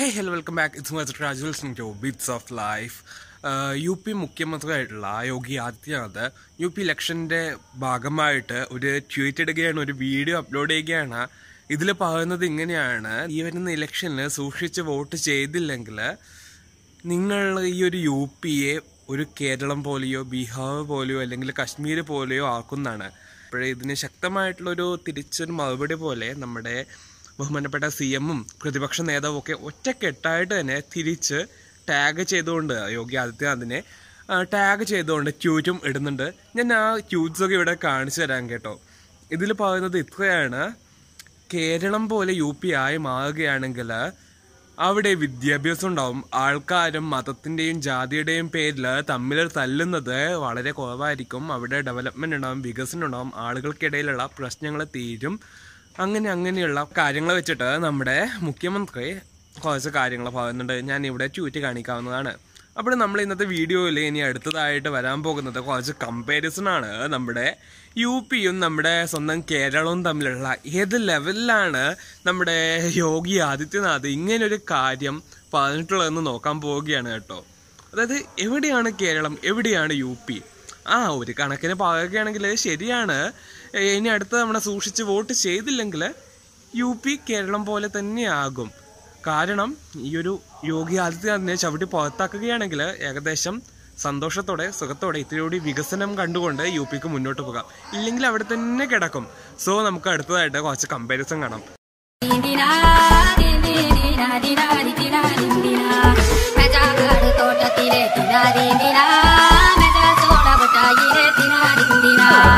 Hey hello welcome back it's my graduals to bits of life U P മുഖ്യമന്ത്രിയായിട്ടുള്ള Yogi Adityanath U P ഇലക്ഷന്റെ ഭാഗമായിട്ട് ഒരു tweet ഇടുകയാണ് ഒരു video upload ചെയ്യുകയാണ്. ഇതിൽ പറയുന്നത് ഇങ്ങനെയാണ്. ഈ വരുന്ന ഇലക്ഷനിൽ സൂക്ഷിച്ച് വോട്ട് ചെയ്തില്ലെങ്കിൽ നിങ്ങൾ ഈ ഒരു യു പിയെ ഒരു കേരളം പോലെയോ ബീഹാർ പോലെയോ അല്ലെങ്കിൽ കശ്മീർ പോലെയോ ആക്കുന്നതാണ്. അപ്പോഴേ ഇതിന് ശക്തമായിട്ടുള്ളൊരു തിരിച്ചൊരു മറുപടി പോലെ നമ്മുടെ ബഹുമാനപ്പെട്ട സി എമ്മും പ്രതിപക്ഷ നേതാവും ഒക്കെ ഒറ്റക്കെട്ടായിട്ട് തന്നെ തിരിച്ച് ടാഗ് ചെയ്തുകൊണ്ട് യോഗി ആദിത്യനാഥിനെ ടാഗ് ചെയ്തുകൊണ്ട് ട്യൂറ്റും ഇടുന്നുണ്ട്. ഞാൻ ആ ട്യൂറ്റ്സൊക്കെ ഇവിടെ കാണിച്ചു തരാം കേട്ടോ. ഇതിൽ പറയുന്നത് ഇത്രയാണ്. കേരളം പോലെ യു പി ആയി മാറുകയാണെങ്കിൽ അവിടെ വിദ്യാഭ്യാസം ഉണ്ടാവും. ആൾക്കാരും മതത്തിന്റെയും ജാതിയുടെയും പേരിൽ തമ്മിൽ തല്ലുന്നത് വളരെ കുറവായിരിക്കും. അവിടെ ഡെവലപ്മെന്റ് ഉണ്ടാവും വികസനം ഉണ്ടാവും ആളുകൾക്കിടയിലുള്ള പ്രശ്നങ്ങൾ തീരും. അങ്ങനെ അങ്ങനെയുള്ള കാര്യങ്ങൾ വെച്ചിട്ട് നമ്മുടെ മുഖ്യമന്ത്രി കുറച്ച് കാര്യങ്ങൾ പറയുന്നുണ്ട്. ഞാൻ ഇവിടെ ചൂറ്റി കാണിക്കാവുന്നതാണ്. അപ്പോൾ നമ്മൾ ഇന്നത്തെ വീഡിയോയിൽ ഇനി അടുത്തതായിട്ട് വരാൻ പോകുന്നത് കുറച്ച് കമ്പാരിസൺ ആണ്. നമ്മുടെ യു പിയും നമ്മുടെ സ്വന്തം കേരളവും തമ്മിലുള്ള ഏത് ലെവലിലാണ് നമ്മുടെ യോഗി ആദിത്യനാഥ് ഇങ്ങനൊരു കാര്യം പറഞ്ഞിട്ടുള്ളതെന്ന് നോക്കാൻ പോവുകയാണ് കേട്ടോ. അതായത് എവിടെയാണ് കേരളം? എവിടെയാണ് യു പി? ആ ഒരു കണക്കിന് പറയുകയാണെങ്കിൽ ശരിയാണ്. ഇനി അടുത്ത തവണ സൂക്ഷിച്ച് വോട്ട് ചെയ്തില്ലെങ്കിൽ യു പി കേരളം പോലെ തന്നെയാകും കാരണം ഈ ഒരു യോഗി ആദിത്യനാഥിനെ ചവിട്ടി പുറത്താക്കുകയാണെങ്കിൽ ഏകദേശം സന്തോഷത്തോടെ സുഖത്തോടെ ഇത്തിരി കൂടി വികസനം കണ്ടുകൊണ്ട് യു പിക്ക് മുന്നോട്ട് പോകാം. ഇല്ലെങ്കിൽ അവിടെ തന്നെ കിടക്കും. സോ നമുക്ക് അടുത്തതായിട്ട് കുറച്ച് കമ്പാരിസൺ കാണാം. You know.